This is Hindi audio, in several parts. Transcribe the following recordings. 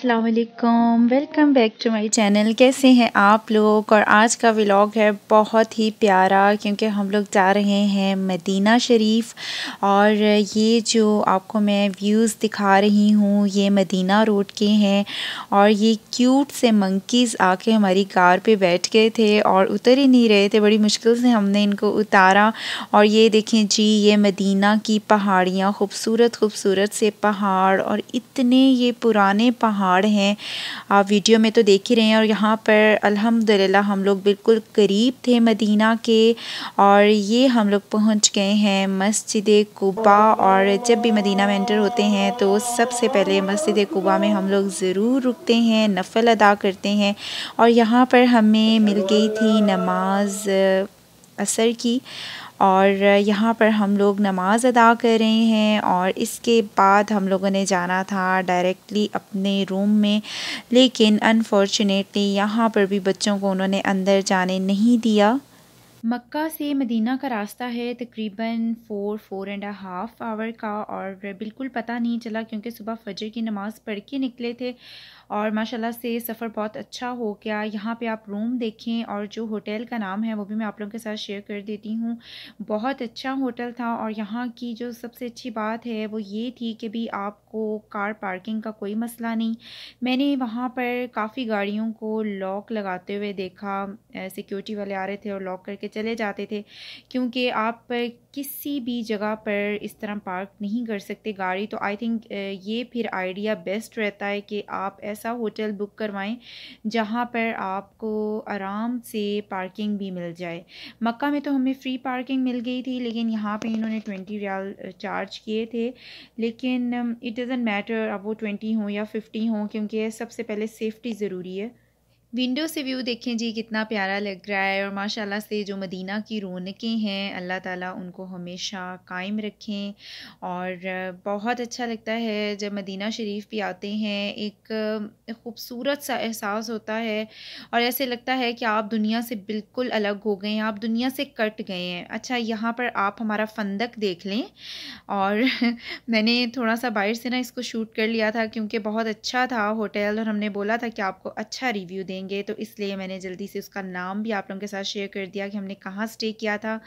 अस्सलाम वालेकुम बैक टू माय चैनल कैसे हैं आप लोग? और आज का व्लॉग है बहुत ही प्यारा, क्योंकि हम लोग जा रहे हैं मदीना शरीफ। और ये जो आपको मैं व्यूज़ दिखा रही हूँ, ये मदीना रोड के हैं। और ये क्यूट से मंकीज़ आके हमारी कार पे बैठ गए थे और उतर ही नहीं रहे थे। बड़ी मुश्किल से हमने इनको उतारा। और ये देखें जी, ये मदीना की पहाड़ियाँ खूबसूरत खूबसूरत से पहाड़ और इतने ये पुराने पहाड़ पहाड़ हैं। आप वीडियो में तो देख ही रहे हैं और यहाँ पर अल्हम्दुलिल्लाह हम लोग बिल्कुल करीब थे मदीना के और ये हम लोग पहुँच गए हैं मस्जिद कुबा और जब भी मदीना में एंटर होते हैं तो सबसे पहले मस्जिद कुबा में हम लोग ज़रूर रुकते हैं, नफल अदा करते हैं और यहाँ पर हमें मिल गई थी नमाज़ असर की और यहाँ पर हम लोग नमाज़ अदा कर रहे हैं और इसके बाद हम लोगों ने जाना था डायरेक्टली अपने रूम में। लेकिन अनफॉर्चुनेटली यहाँ पर भी बच्चों को उन्होंने अंदर जाने नहीं दिया। मक्का से मदीना का रास्ता है तकरीबन four four and half hour का और बिल्कुल पता नहीं चला क्योंकि सुबह फजर की नमाज़ पढ़ के निकले थे। और माशाल्लाह से सफ़र बहुत अच्छा हो गया। यहाँ पे आप रूम देखें और जो होटल का नाम है वो भी मैं आप लोगों के साथ शेयर कर देती हूँ। बहुत अच्छा होटल था और यहाँ की जो सबसे अच्छी बात है वो ये थी कि भी आपको कार पार्किंग का कोई मसला नहीं। मैंने वहाँ पर काफ़ी गाड़ियों को लॉक लगाते हुए देखा। सिक्योरिटी वाले आ रहे थे और लॉक करके चले जाते थे क्योंकि आप किसी भी जगह पर इस तरह पार्क नहीं कर सकते गाड़ी। तो आई थिंक ये फिर आइडिया बेस्ट रहता है कि आप ऐसा होटल बुक करवाएँ, जहाँ पर आपको आराम से पार्किंग भी मिल जाए। मक्का में तो हमें फ्री पार्किंग मिल गई थी, लेकिन यहाँ पे इन्होंने ट्वेंटी रियाल चार्ज किए थे। लेकिन इट डज़न मैटर अब वो ट्वेंटी हों या फिफ्टी हों, क्योंकि सबसे पहले सेफ्टी ज़रूरी है। विंडो से व्यू देखें जी, कितना प्यारा लग रहा है और माशाल्लाह से जो मदीना की रौनकें हैं, अल्लाह ताला उनको हमेशा कायम रखें और बहुत अच्छा लगता है जब मदीना शरीफ भी आते हैं एक खूबसूरत सा एहसास होता है और ऐसे लगता है कि आप दुनिया से बिल्कुल अलग हो गए हैं, आप दुनिया से कट गए हैं। अच्छा यहाँ पर आप हमारा फंदक देख लें और मैंने थोड़ा सा बाहर से ना इसको शूट कर लिया था क्योंकि बहुत अच्छा था होटल और हमने बोला था कि आपको अच्छा रिव्यू दें। देंगे तो इसलिए मैंने जल्दी से उसका नाम भी आप लोगों के साथ शेयर कर दिया कि हमने कहाँ स्टे किया था।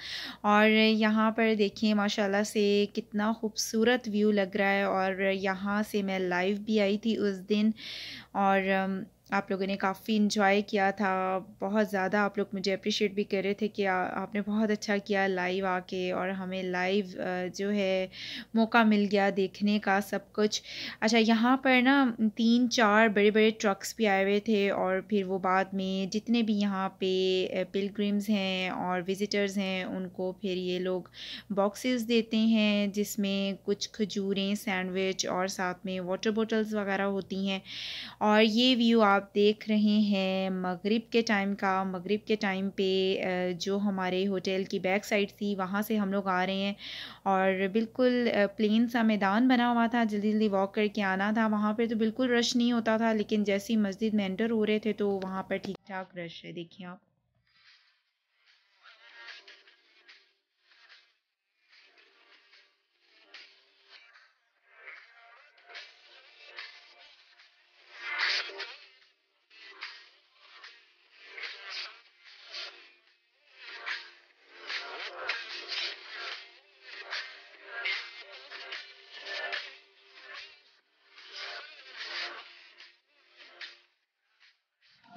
और यहाँ पर देखिए, माशाल्लाह से कितना खूबसूरत व्यू लग रहा है और यहाँ से मैं लाइव भी आई थी उस दिन। और आप लोगों ने काफ़ी इन्जॉय किया था बहुत ज़्यादा आप लोग मुझे अप्रिशिएट भी कर रहे थे कि आ, आपने बहुत अच्छा किया लाइव आके और हमें लाइव जो है मौका मिल गया देखने का सब कुछ। अच्छा यहाँ पर ना तीन चार बड़े बड़े ट्रक्स भी आए हुए थे और फिर वो बाद में जितने भी यहाँ पे पिलग्रिम्स हैं और विज़िटर्स हैं उनको फिर ये लोग बॉक्सेस देते हैं जिसमें कुछ खजूरें सैंडविच और साथ में वाटर बॉटल्स वगैरह होती हैं। और ये व्यू आप आप देख रहे हैं मगरिब के टाइम का, मगरिब के टाइम पे जो हमारे होटल की बैक साइड थी, वहाँ से हम लोग आ रहे हैं और बिल्कुल प्लेन सा मैदान बना हुआ था, जल्दी जल्दी वॉक करके आना था। वहाँ पर तो बिल्कुल रश नहीं होता था, लेकिन जैसे ही मस्जिद में एंटर हो रहे थे तो वहाँ पर ठीक ठाक रश है। देखिए आप।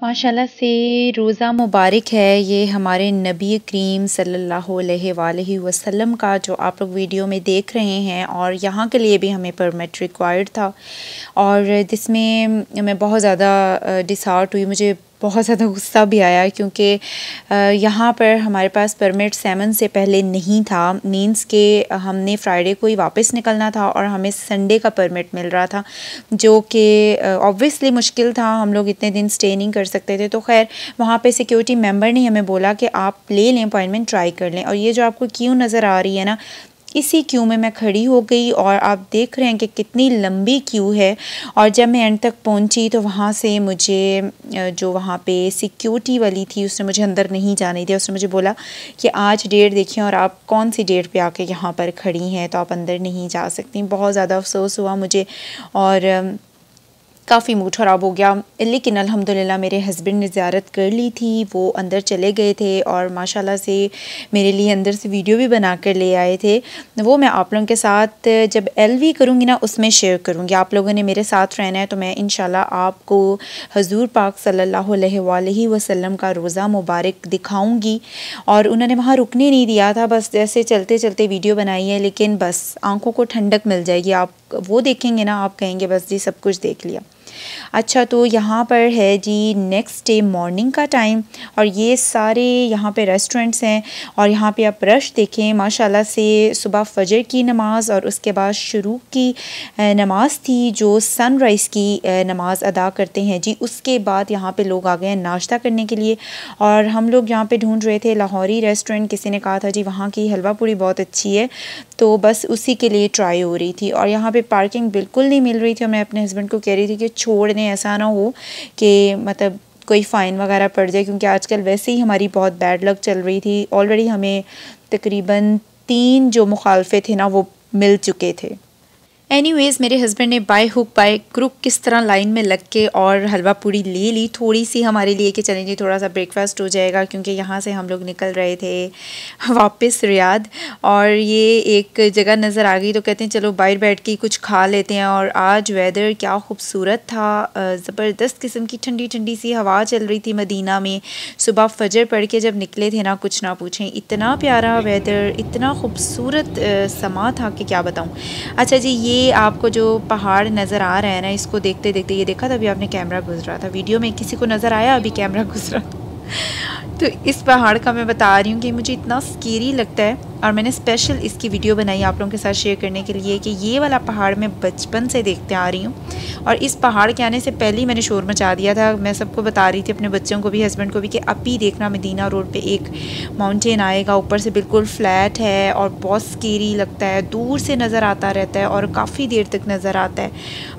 माशाल्लाह से रोज़ा मुबारक है। ये हमारे नबी करीम सल्लल्लाहु अलैहि वसल्लम का जो आप लोग वीडियो में देख रहे हैं और यहाँ के लिए भी हमें परमिट रिक्वायर्ड था। और जिसमें मैं बहुत ज़्यादा डिसहार्ट हुई। मुझे बहुत ज़्यादा गुस्सा भी आया क्योंकि यहाँ पर हमारे पास परमिट सेवन से पहले नहीं था। मींस के हमने फ्राइडे को ही वापस निकलना था और हमें संडे का परमिट मिल रहा था, जो कि ऑब्वियसली मुश्किल था। हम लोग इतने दिन स्टे नहीं कर सकते थे। तो खैर, वहाँ पे सिक्योरिटी मेंबर ने हमें बोला कि आप ले लें अपॉइंटमेंट ट्राई कर लें। और ये जो आपको क्यों नज़र आ रही है ना इसी क्यू में मैं खड़ी हो गई और आप देख रहे हैं कि कितनी लंबी क्यू है। और जब मैं एंड तक पहुँची तो वहाँ से मुझे जो वहाँ पे सिक्योरिटी वाली थी, उसने मुझे अंदर नहीं जाने दिया। उसने मुझे बोला कि आज डेट देखिए और आप कौन सी डेट पर आके यहाँ पर खड़ी हैं तो आप अंदर नहीं जा सकती। बहुत ज़्यादा अफसोस हुआ मुझे। और काफ़ी मूड ख़राब हो गया। लेकिन अल्हम्दुलिल्लाह मेरे हस्बैंड ने ज़्यारत कर ली थी, वो अंदर चले गए थे और माशाल्लाह से मेरे लिए अंदर से वीडियो भी बना कर ले आए थे। वो मैं आप लोगों के साथ जब एल वी करूँगी ना, उसमें शेयर करूँगी। आप लोगों ने मेरे साथ रहना है तो मैं इन आपको हजूर पाक सल्लल्लाहु अलैहि वसल्लम का रोज़ा मुबारक दिखाऊँगी। और उन्होंने वहाँ रुकने नहीं दिया था, बस जैसे चलते चलते वीडियो बनाई है, लेकिन बस आँखों को ठंडक मिल जाएगी। आप वो देखेंगे ना, आप कहेंगे, बस जी, सब कुछ देख लिया। अच्छा तो यहाँ पर है जी नेक्स्ट डे मॉर्निंग का टाइम और ये सारे यहाँ पे रेस्टोरेंट्स हैं और यहाँ पे आप रश देखें, माशाल्लाह से सुबह फजर की नमाज़ और उसके बाद शुरू की नमाज़ थी जो सनराइज़ की नमाज़ अदा करते हैं जी। उसके बाद यहाँ पे लोग आ गए हैं नाश्ता करने के लिए और हम लोग यहाँ पे ढूंढ रहे थे लाहौरी रेस्टोरेंट किसी ने कहा था जी वहाँ की हलवा पूरी बहुत अच्छी है तो बस उसी के लिए ट्राई हो रही थी और यहाँ पर पार्किंग बिल्कुल नहीं मिल रही थी और मैं अपने हस्बैंड को कह रही थी कि छोड़ दें ऐसा ना हो कि मतलब कोई फ़ाइन वगैरह पड़ जाए, क्योंकि आजकल वैसे ही हमारी बहुत बैड लक चल रही थी। ऑलरेडी हमें तकरीबन तीन जो मुखालफे थे ना, वो मिल चुके थे। एनीवेज़ मेरे हस्बैंड ने बाय हुक बाय क्रुक किस तरह लाइन में लग के और हलवा पूड़ी ले ली। थोड़ी सी हमारे लिए कि चलें जी, थोड़ा सा ब्रेकफास्ट हो जाएगा क्योंकि यहाँ से हम लोग निकल रहे थे वापस रियाद। और ये एक जगह नज़र आ गई तो कहते हैं, चलो बाहर बैठ के कुछ खा लेते हैं। और आज वेदर क्या खूबसूरत था। ज़बरदस्त किस्म की ठंडी ठंडी सी हवा चल रही थी मदीना में। सुबह फजर पढ़ के जब निकले थे ना, कुछ ना पूछें। इतना प्यारा वेदर इतना खूबसूरत समा था कि क्या बताऊँ। अच्छा जी, ये ये आपको जो पहाड़ नज़र आ रहा है ना, इसको देखते देखते, ये देखा था अभी आपने कैमरा गुजरा था? वीडियो में किसी को नज़र आया, अभी कैमरा गुजरा तो इस पहाड़ का मैं बता रही हूँ कि मुझे इतना स्केरी लगता है और मैंने स्पेशल इसकी वीडियो बनाई आप लोगों के साथ शेयर करने के लिए कि ये वाला पहाड़ मैं बचपन से देखते आ रही हूँ। और इस पहाड़ के आने से पहले ही मैंने शोर मचा दिया था। मैं सबको बता रही थी अपने बच्चों को भी हस्बैंड को भी कि अभी देखना मदीना रोड पे एक माउंटेन आएगा। ऊपर से बिल्कुल फ्लैट है और बहुत स्केरी लगता है। दूर से नज़र आता रहता है और काफ़ी देर तक नज़र आता है।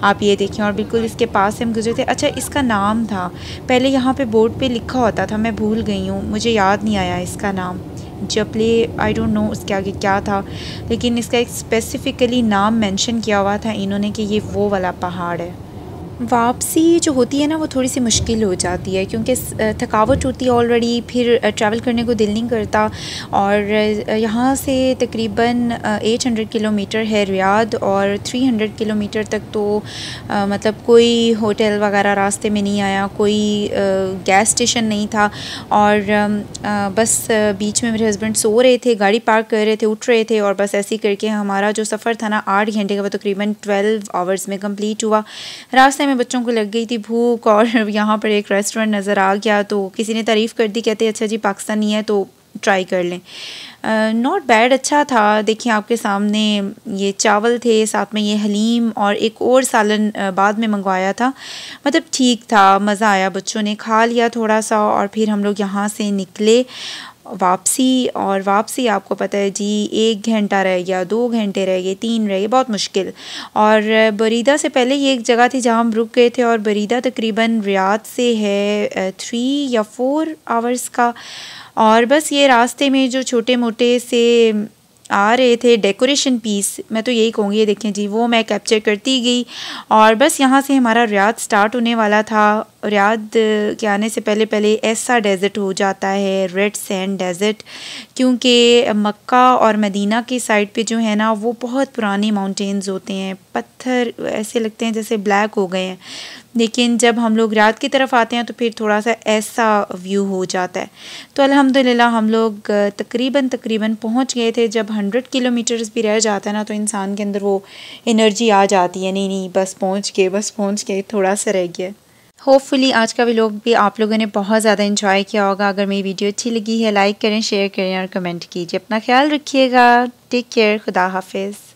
आप ये देखें और बिल्कुल इसके पास से हम गुजरे थे। अच्छा इसका नाम था। पहले यहाँ पर बोर्ड पर लिखा होता था, मैं भूल गई हूँ, मुझे याद नहीं आया इसका नाम। जपले आई डोंट नो उसके आगे क्या था, लेकिन इसका एक स्पेसिफ़िकली नाम मेंशन किया हुआ था इन्होंने कि ये वो वाला पहाड़ है। वापसी जो होती है ना वो थोड़ी सी मुश्किल हो जाती है क्योंकि थकावट होती है ऑलरेडी फिर ट्रैवल करने को दिल नहीं करता और यहाँ से तकरीबन 800 किलोमीटर है रियाद और 300 किलोमीटर तक तो आ, मतलब कोई होटल वगैरह रास्ते में नहीं आया कोई आ, गैस स्टेशन नहीं था और आ, बस बीच में मेरे हस्बैंड सो रहे थे गाड़ी पार्क कर रहे थे उठ रहे थे और बस ऐसे करके हमारा जो सफ़र था ना आठ घंटे का वो तकरीबन ट्वेल्व आवर्स में कंप्लीट हुआ। रास्ते में बच्चों को लग गई थी भूख और यहाँ पर एक रेस्टोरेंट नज़र आ गया तो किसी ने तारीफ़ कर दी कहते अच्छा जी पाकिस्तानी है तो ट्राई कर लें। नॉट uh, बैड अच्छा था। देखिए आपके सामने ये चावल थे साथ में ये हलीम और एक और सालन बाद में मंगवाया था। मतलब ठीक था मज़ा आया बच्चों ने खा लिया थोड़ा सा और फिर हम लोग यहाँ से निकले। वापसी और वापसी आपको पता है जी, एक घंटा रह गया, दो घंटे रह गए, तीन रह गए, बहुत मुश्किल। और बरीदा से पहले ये एक जगह थी जहाँ हम रुक गए थे और बरीदा तकरीबन रियाद से है थ्री या फोर आवर्स का। और बस ये रास्ते में जो छोटे मोटे से आ रहे थे डेकोरेशन पीस मैं तो यही कहूँगी, ये देखें जी, वो मैं कैप्चर करती गई। और बस यहाँ से हमारा रियाद स्टार्ट होने वाला था। रियाद के आने से पहले पहले ऐसा डेज़र्ट हो जाता है रेड सैंड डेज़र्ट क्योंकि मक्का और मदीना की साइड पे जो है ना, वो बहुत पुराने माउंटेन्स होते हैं। पत्थर ऐसे लगते हैं जैसे ब्लैक हो गए हैं। लेकिन जब हम लोग रात की तरफ़ आते हैं तो फिर थोड़ा सा ऐसा व्यू हो जाता है। तो अल्हम्दुलिल्लाह, हम लोग, तकरीबन तकरीबन पहुँच गए थे। जब हंड्रेड किलोमीटर्स भी रह जाता है ना तो इंसान के अंदर वो एनर्जी आ जाती है। नहीं नहीं, बस पहुँच के बस पहुँच के थोड़ा सा रह गया। होपफुली आज का व्लॉग भी आप लोगों ने बहुत ज़्यादा इन्जॉय किया होगा। अगर मेरी वीडियो अच्छी लगी है लाइक करें शेयर करें और कमेंट कीजिए। अपना ख्याल रखिएगा। टेक केयर खुदा हाफिज़।